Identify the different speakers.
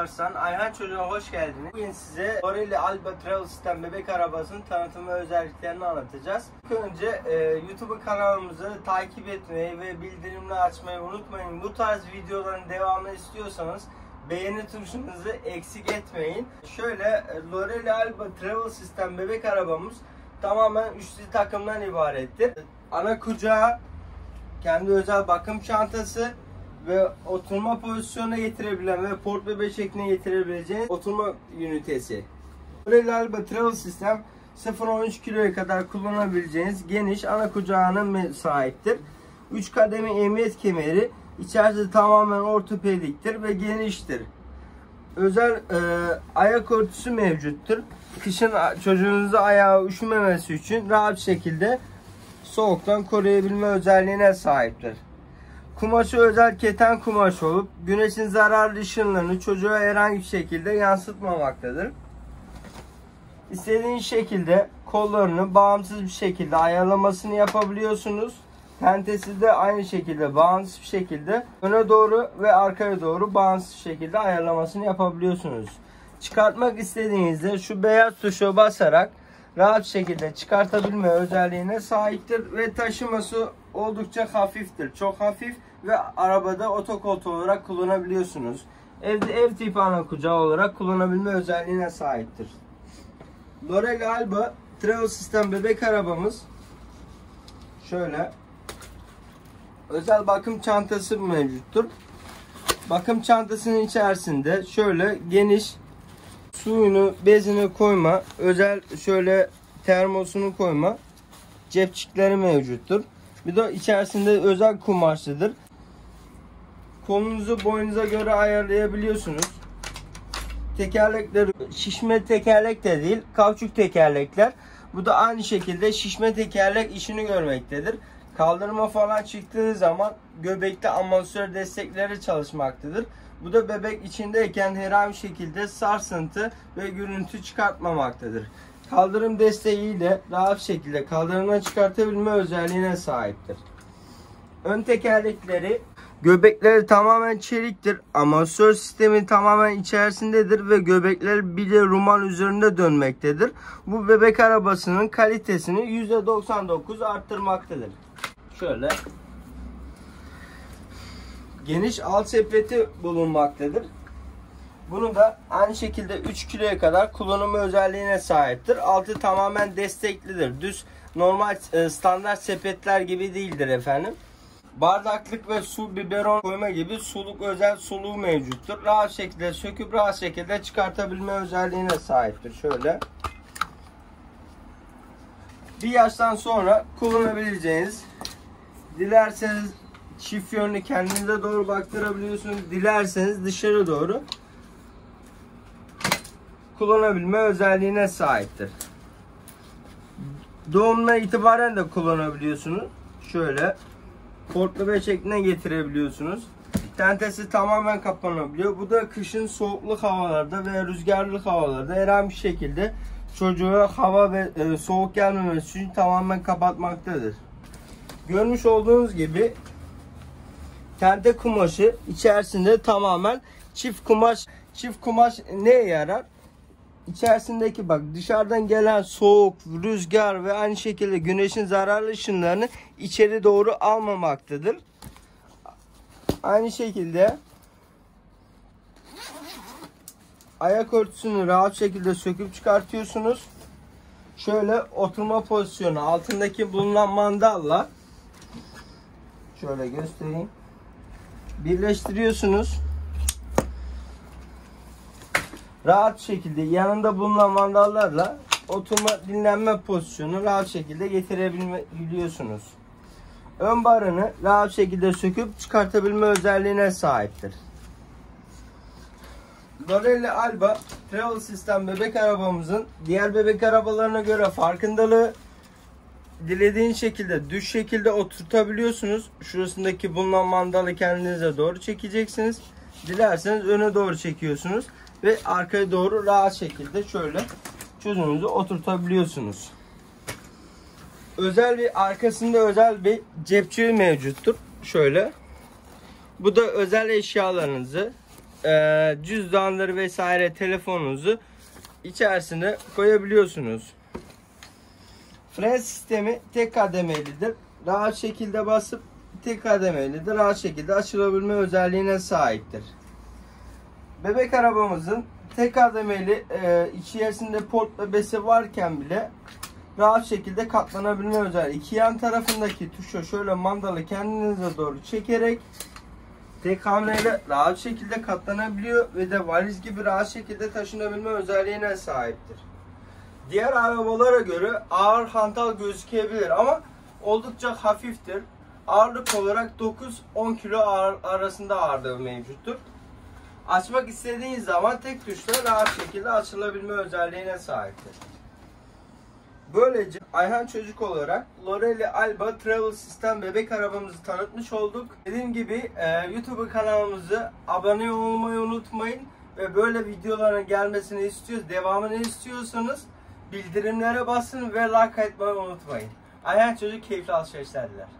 Speaker 1: Alparslan. Ayhan Çocuğa hoş geldiniz. Bugün size Orelli Alba Travel System bebek arabasının tanıtım ve özelliklerini anlatacağız. İlk önce e, YouTube kanalımızı takip etmeyi ve bildirimleri açmayı unutmayın. Bu tarz videoların devamını istiyorsanız beğeni tuşunuzu eksik etmeyin. Şöyle e, Lorelli Alba Travel System bebek arabamız tamamen üçlü takımdan ibarettir. Ana kucağı, kendi özel bakım çantası ve oturma pozisyonuna getirebilen ve port bebek şekline getirebileceğiniz oturma ünitesi. Lorelli Alba Travel System 0-13 kiloya kadar kullanabileceğiniz geniş ana kucağına sahiptir. 3 kademe emniyet kemeri içerisi tamamen ortopediktir ve geniştir. Özel e, ayak örtüsü mevcuttur. Kışın çocuğunuzu ayağı üşümemesi için rahat şekilde soğuktan koruyabilme özelliğine sahiptir. Kumaşı özel keten kumaş olup güneşin zararlı ışınlarını çocuğa herhangi bir şekilde yansıtmamaktadır. İstediğin şekilde kollarını bağımsız bir şekilde ayarlamasını yapabiliyorsunuz. Tentesi de aynı şekilde bağımsız bir şekilde öne doğru ve arkaya doğru bağımsız şekilde ayarlamasını yapabiliyorsunuz. Çıkartmak istediğinizde şu beyaz tuşa basarak rahat şekilde çıkartabilme özelliğine sahiptir ve taşıması oldukça hafiftir. Çok hafif ve arabada otokoltuğu olarak kullanabiliyorsunuz. Evde ev tipi ana kucağı olarak kullanabilme özelliğine sahiptir. Lorel Alba Travel System bebek arabamız şöyle özel bakım çantası mevcuttur. Bakım çantasının içerisinde şöyle geniş suyunu, bezini koyma, özel şöyle termosunu koyma cepçikleri mevcuttur. Bir de içerisinde özel kumaşlıdır. Kolunuzu boyunuza göre ayarlayabiliyorsunuz. Tekerlekler şişme tekerlek de değil, kauçuk tekerlekler. Bu da aynı şekilde şişme tekerlek işini görmektedir. Kaldırma falan çıktığı zaman göbekte amortisör destekleri çalışmaktadır. Bu da bebek içindeyken herhangi bir şekilde sarsıntı ve gürültü çıkartmamaktadır. Kaldırım desteğiyle rahat şekilde kaldırımdan çıkartabilme özelliğine sahiptir. Ön tekerlekleri göbekleri tamamen çeliktir. Amortisör sistemi tamamen içerisindedir ve göbekler bir de ruman üzerinde dönmektedir. Bu bebek arabasının kalitesini %99 arttırmaktadır. Şöyle geniş alt sepeti bulunmaktadır. Bunu da aynı şekilde 3 kiloya kadar kullanımı özelliğine sahiptir. Altı tamamen desteklidir. Düz normal e, standart sepetler gibi değildir efendim. Bardaklık ve su biberon koyma gibi suluk özel suluğu mevcuttur. Rahat şekilde söküp rahat şekilde çıkartabilme özelliğine sahiptir. Şöyle. Bir yaştan sonra kullanabileceğiniz dilerseniz çift yönlü kendinize doğru baktırabiliyorsunuz. Dilerseniz dışarı doğru kullanabilme özelliğine sahiptir. Doğumuna itibaren de kullanabiliyorsunuz. Şöyle portlu ve şekline getirebiliyorsunuz. Tentesi tamamen kapanabiliyor. Bu da kışın soğukluk havalarda ve rüzgarlı havalarda herhangi bir şekilde çocuğa hava ve e, soğuk gelmemesi için tamamen kapatmaktadır. Görmüş olduğunuz gibi tente kumaşı içerisinde tamamen çift kumaş. Çift kumaş neye yarar? İçerisindeki bak dışarıdan gelen soğuk, rüzgar ve aynı şekilde güneşin zararlı ışınlarını içeri doğru almamaktadır. Aynı şekilde ayak örtüsünü rahat şekilde söküp çıkartıyorsunuz. Şöyle oturma pozisyonu altındaki bulunan mandalla şöyle göstereyim. Birleştiriyorsunuz rahat şekilde yanında bulunan mandallarla oturma dinlenme pozisyonu rahat şekilde getirebiliyorsunuz. Ön barını rahat şekilde söküp çıkartabilme özelliğine sahiptir. Lorelli Alba Travel System bebek arabamızın diğer bebek arabalarına göre farkındalığı dilediğin şekilde düz şekilde oturtabiliyorsunuz. Şurasındaki bulunan mandalı kendinize doğru çekeceksiniz. Dilerseniz öne doğru çekiyorsunuz ve arkaya doğru rahat şekilde şöyle çocuğunuzu oturtabiliyorsunuz. Özel bir arkasında özel bir cepçiği mevcuttur. Şöyle. Bu da özel eşyalarınızı e, cüzdanları vesaire telefonunuzu içerisine koyabiliyorsunuz. Fren sistemi tek kademelidir. Rahat şekilde basıp tek kademelidir. Rahat şekilde açılabilme özelliğine sahiptir. Bebek arabamızın tek kademeli e, içerisinde port ve besi varken bile rahat şekilde katlanabilme özelliği. İki yan tarafındaki tuşa şöyle mandalı kendinize doğru çekerek tek hamleyle rahat şekilde katlanabiliyor ve de valiz gibi rahat şekilde taşınabilme özelliğine sahiptir. Diğer arabalara göre ağır hantal gözükebilir ama oldukça hafiftir. Ağırlık olarak 9-10 kilo ağır, arasında ağırlığı mevcuttur. Açmak istediğiniz zaman tek tuşla rahat şekilde açılabilme özelliğine sahiptir. Böylece Ayhan Çocuk olarak Lorelli Alba Travel System bebek arabamızı tanıtmış olduk. Dediğim gibi e, YouTube kanalımızı abone olmayı unutmayın ve böyle videoların gelmesini istiyoruz, devamını istiyorsanız bildirimlere basın ve like etmeyi unutmayın. Ayhan Çocuk keyifli alışverişler diler.